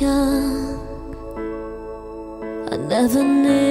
young, I never needed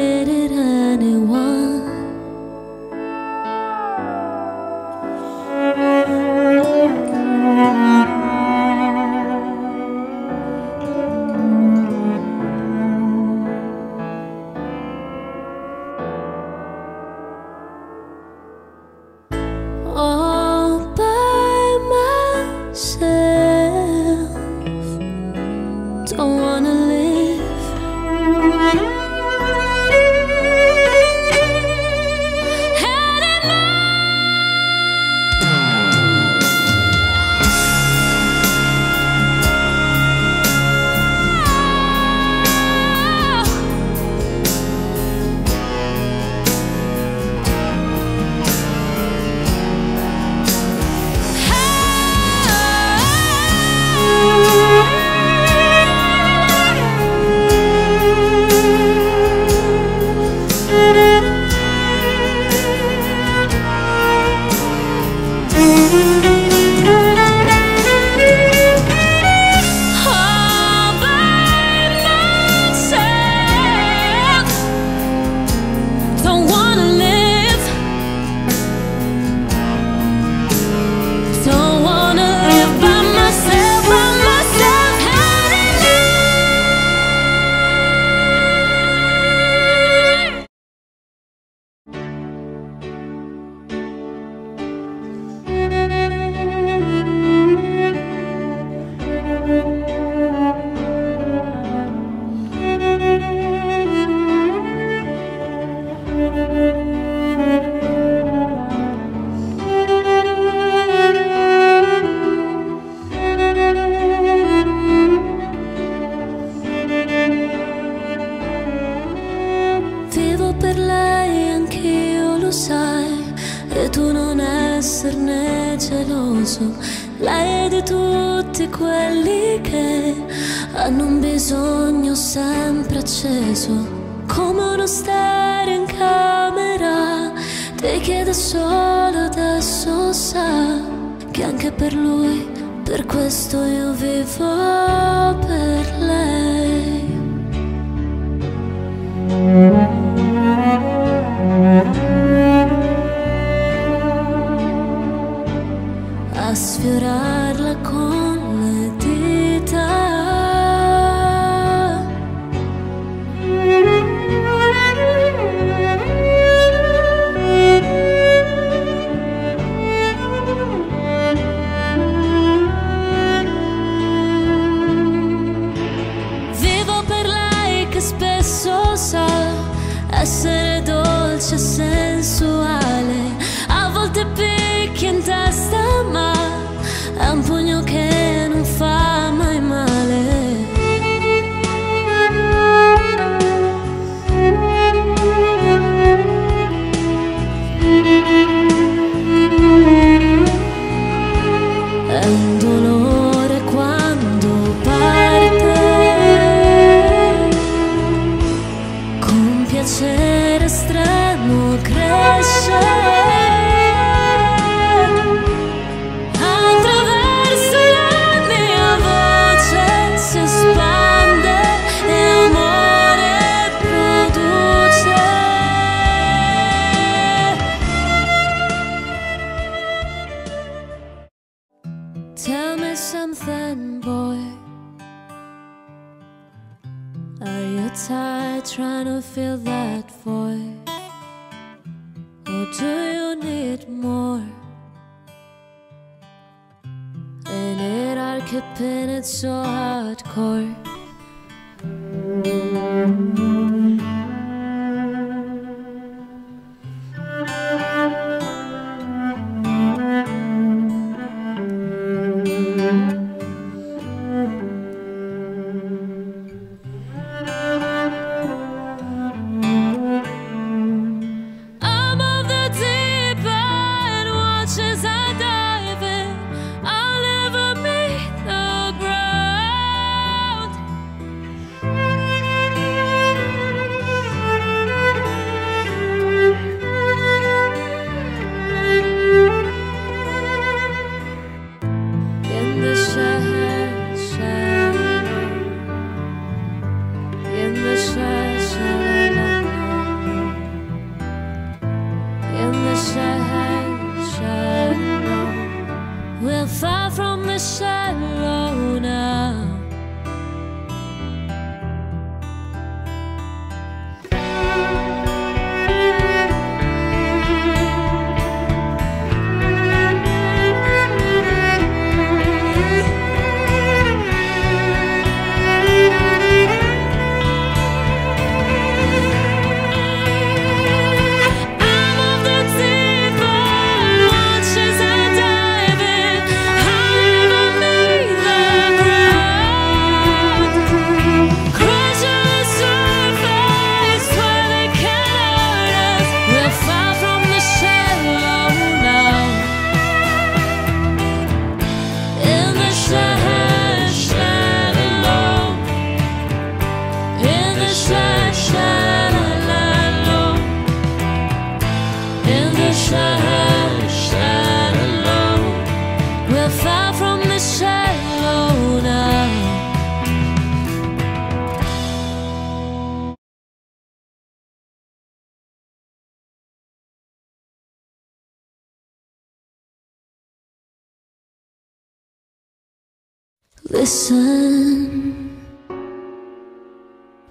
Listen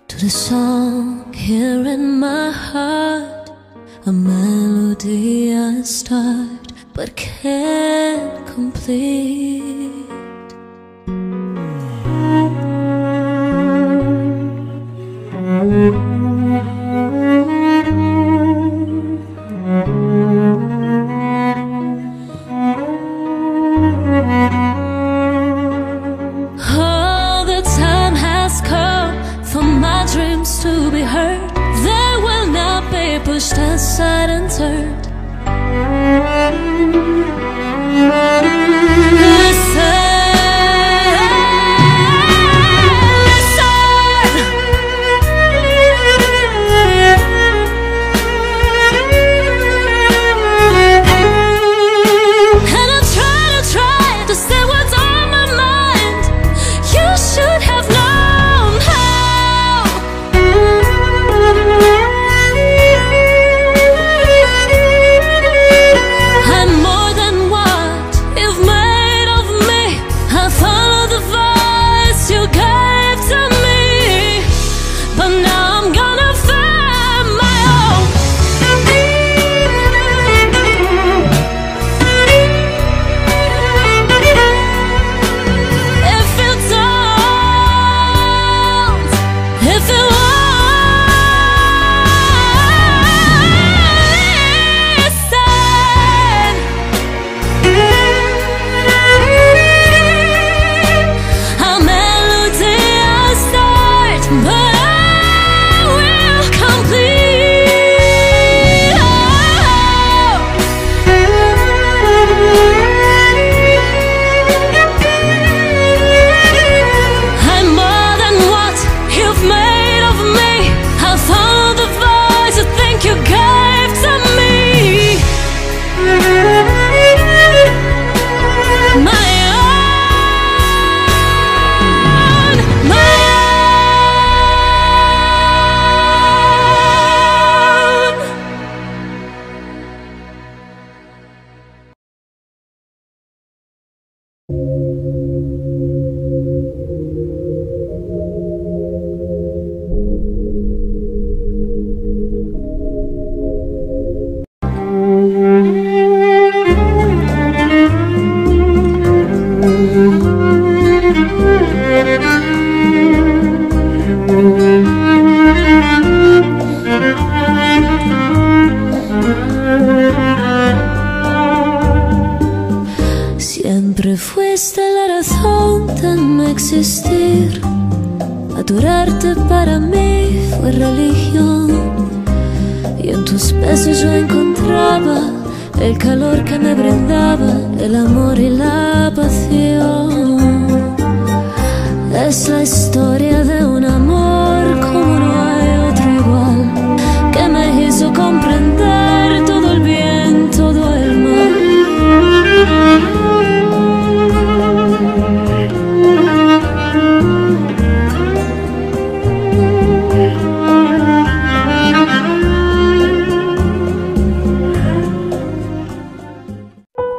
to the song here in my heart, a melody I start but can't complete.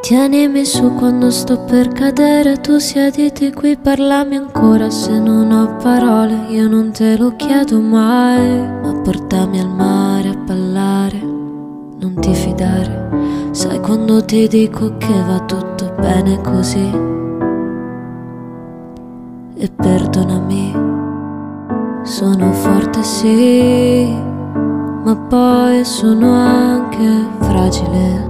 Tienimi su quando sto per cadere, tu siediti qui, parlami ancora se non ho parole, io non te lo chiedo mai, ma portami al mare a ballare, non ti fidare, sai quando ti dico che va tutto bene così. E perdonami, sono forte sì, ma poi sono anche fragile.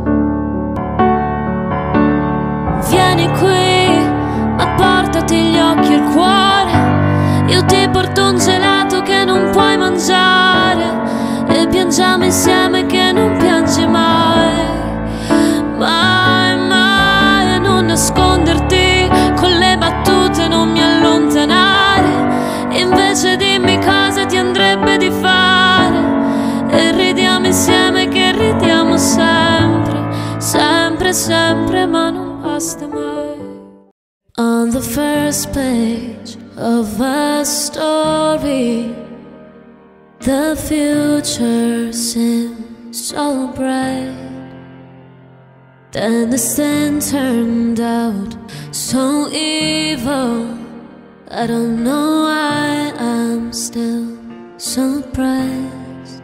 Vieni qui, ma portati gli occhi e il cuore. Io ti porto un gelato che non puoi mangiare. E piangiamo insieme che non piangi mai. The first page of a story, the future seems so bright. Then the stand turned out so evil. I don't know why I'm still surprised.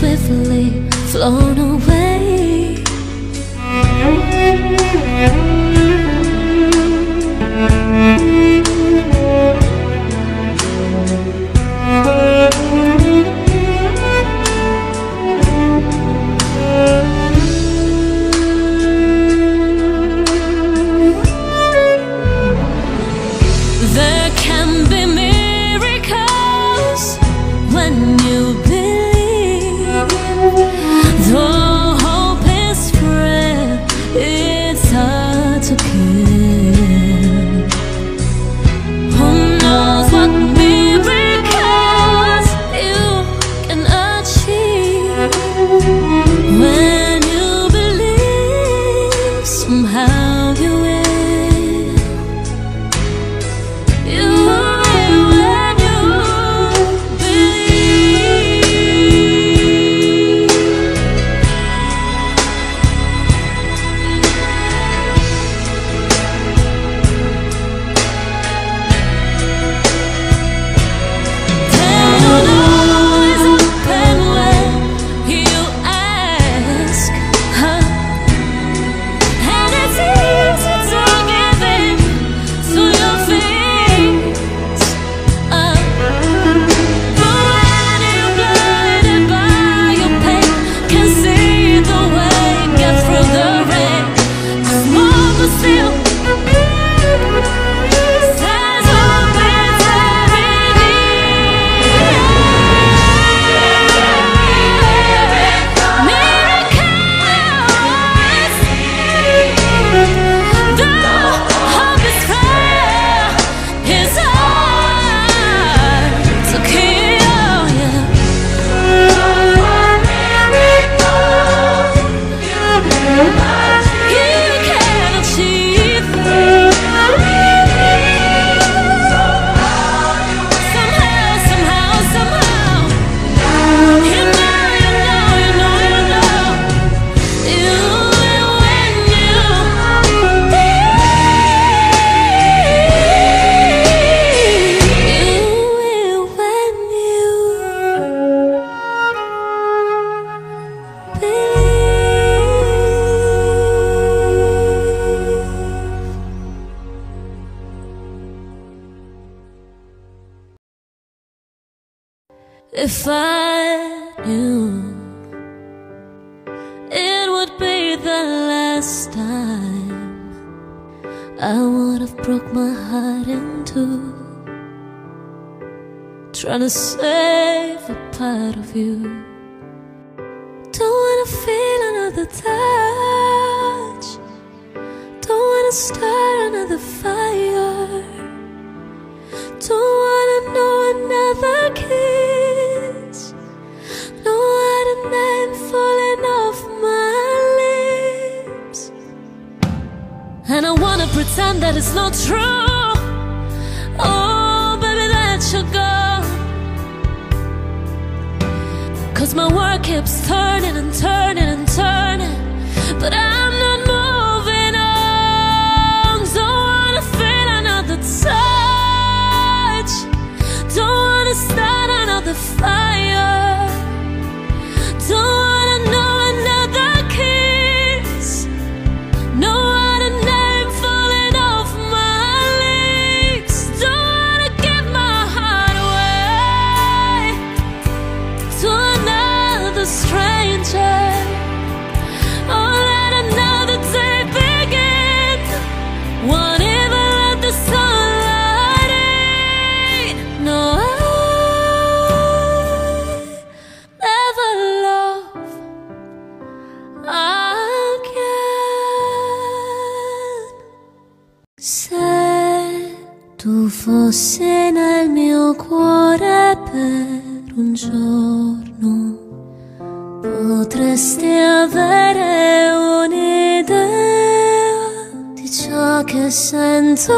Swiftly flown away. Heart in trying to save a part of you. Don't wanna feel another touch. Don't wanna start another fire. Don't wanna know another kiss. No other name falling off my lips. And I wanna pretend that it's not true. Oh, baby, that you're. Cause my world keeps turning and turning and turning. But I'm not moving on. Don't wanna feel another touch. Don't wanna start another fire. Don't Se tu fossi nel mio cuore per un giorno, potresti avere un'idea di ciò che sento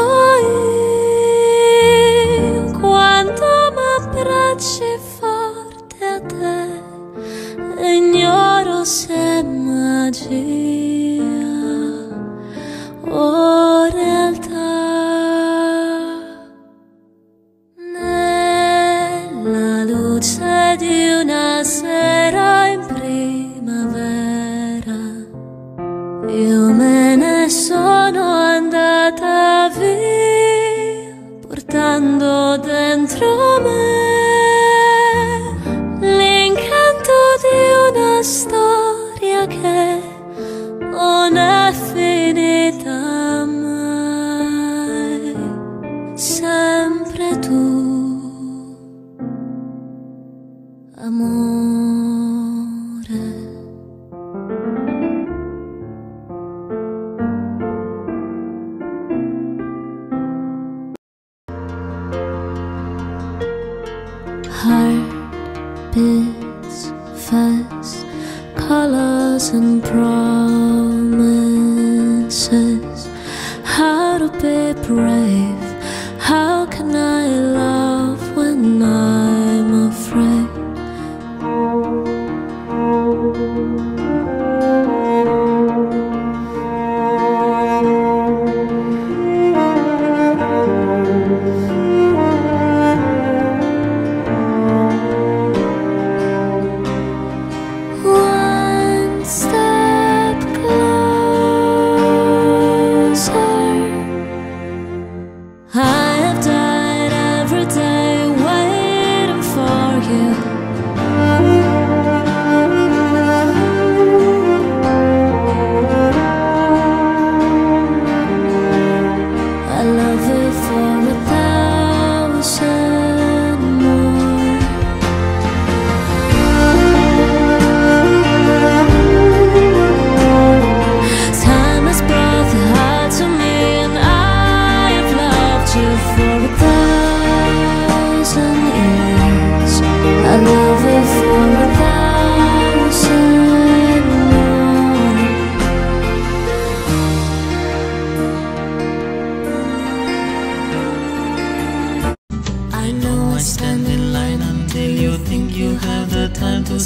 io quando m'abbracci forte a te. Ignoro se magia and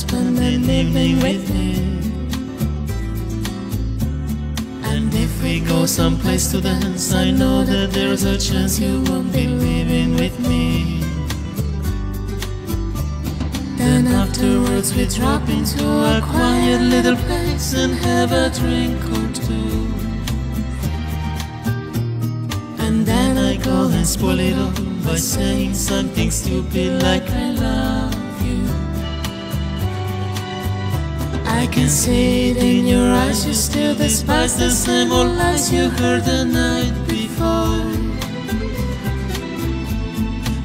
spend an evening with me. And if we go someplace to dance, I know that there's a chance you won't be leaving with me. Then afterwards we drop into a quiet little place and have a drink or two. And then I go and spoil it all by saying something stupid like I love can see it in your eyes, you still despise the same old lies you heard the night before.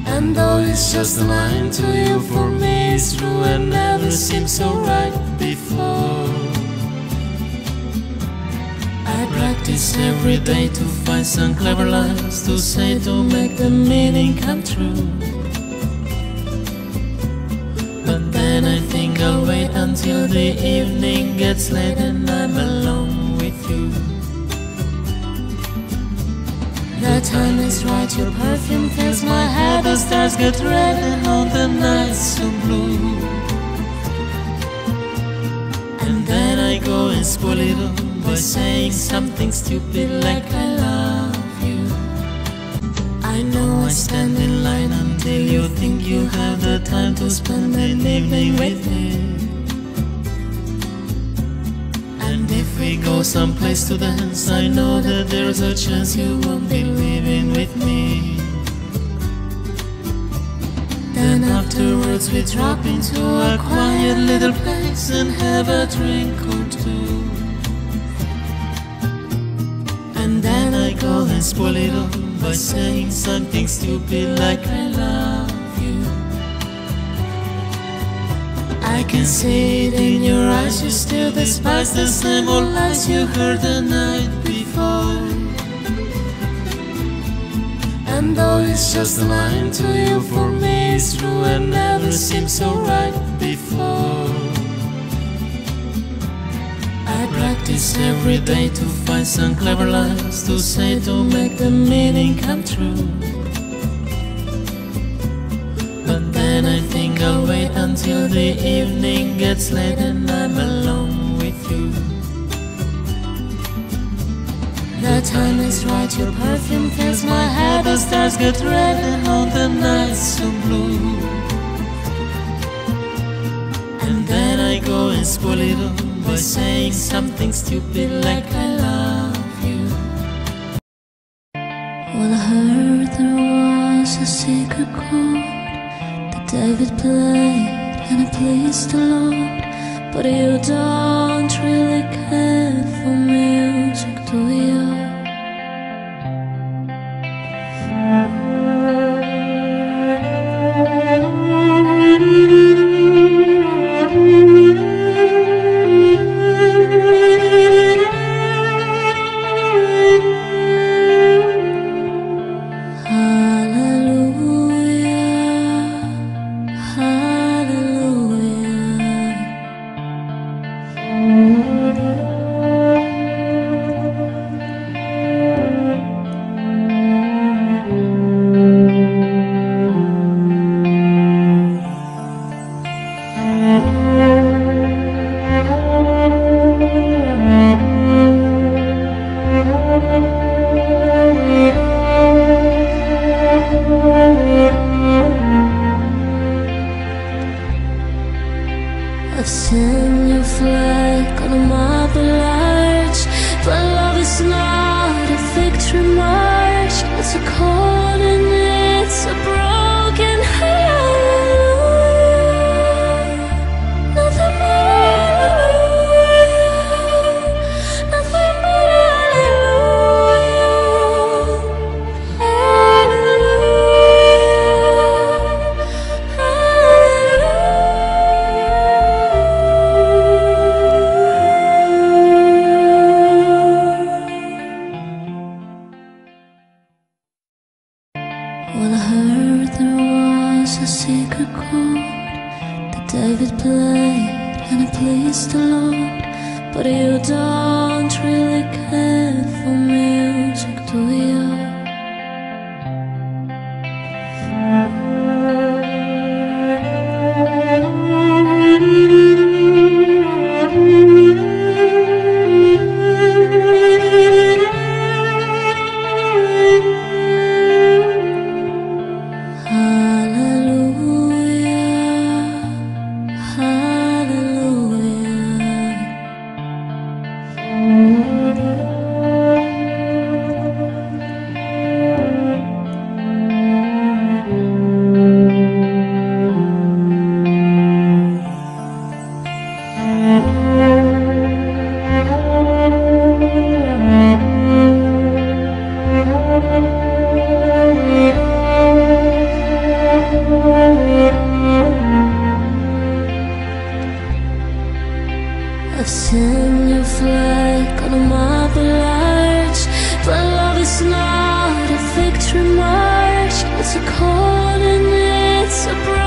And though it's just a line to you, for me it's true and never seemed so right before. I practice every day to find some clever lines to say to make the meaning come true. But then I think I'll until the evening gets late and I'm alone with you. The time is right, your perfume fills my head, the stars get red and all the nights so blue. And then I go and spoil it all by saying something stupid like I love you. I know I stand in line until you think you have the time to spend an evening with me. We go someplace to dance, I know that there's a chance you won't be leaving with me. Then afterwards we drop into a quiet little place and have a drink or two. And then I go and spoil it all by saying something stupid like I love I can see it in your eyes, you still despise the same old lies you heard the night before. And though it's just a line to you, for me it's true and never seemed so right before. I practice every day to find some clever lines to say to make the meaning come true. But then I think I'll wait until the evening gets late and I'm alone with you. The time is right, your perfume fills my head, the stars get red and all the nights so blue. And then I go and spoil it all by saying something stupid like I love you. Well, I heard there was a secret that David played and it pleased the Lord. But you don't really care for music, do you? on a marble arch But love is not a victory march. It's a cold and it's a bright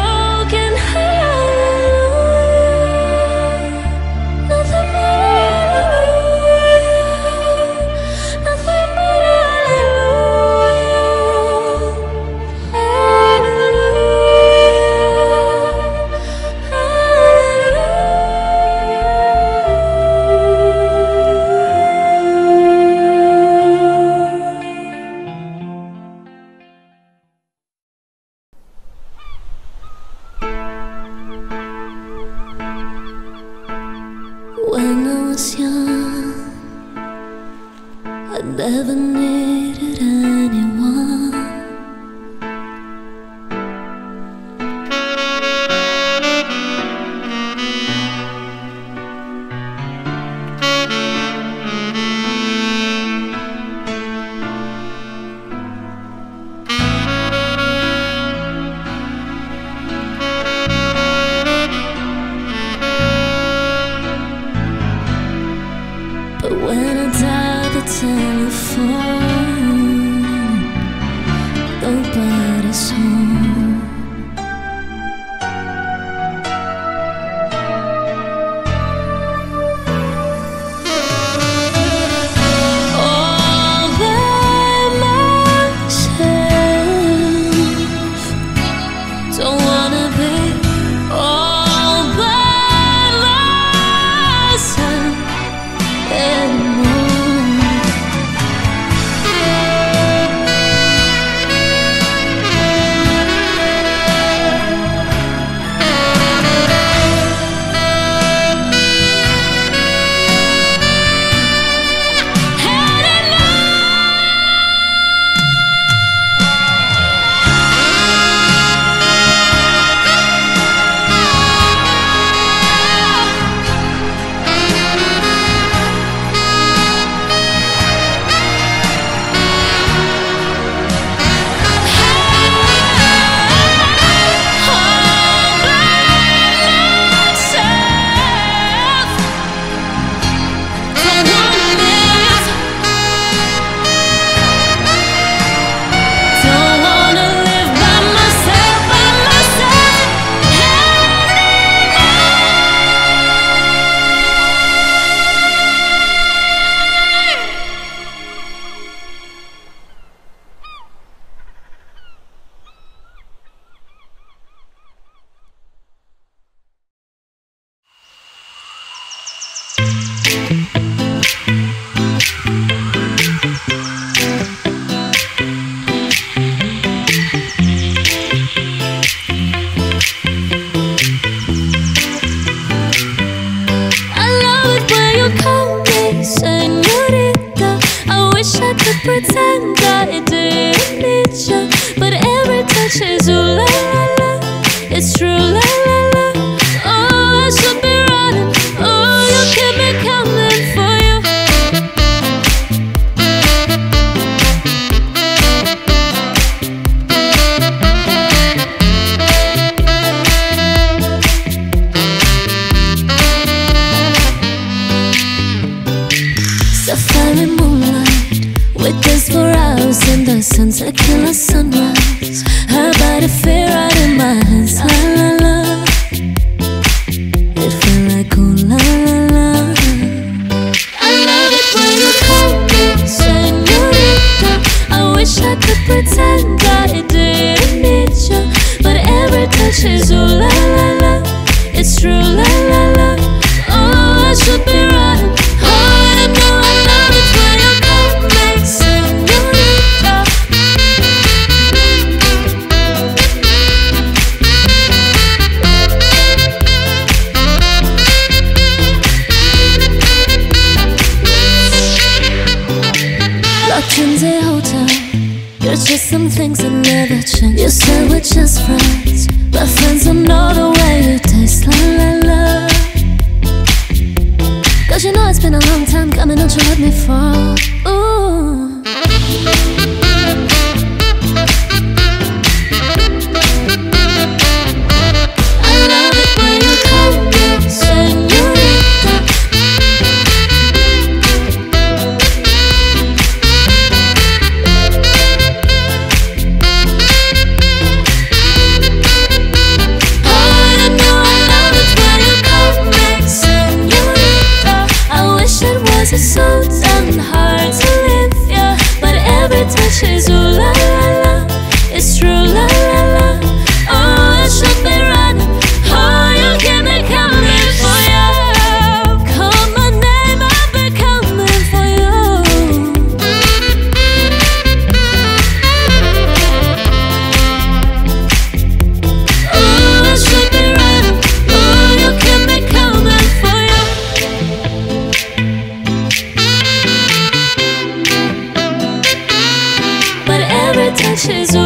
赤足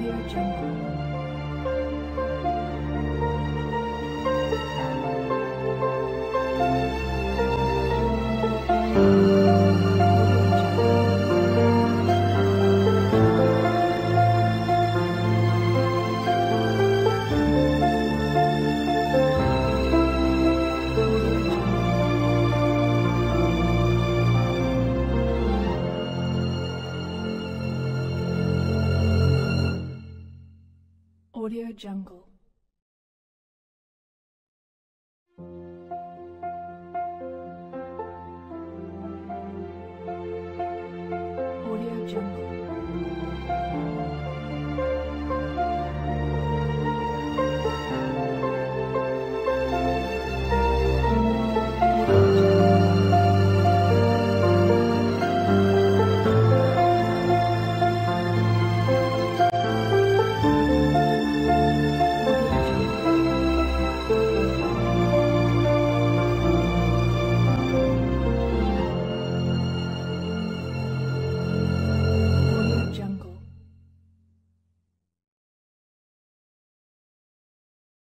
不要张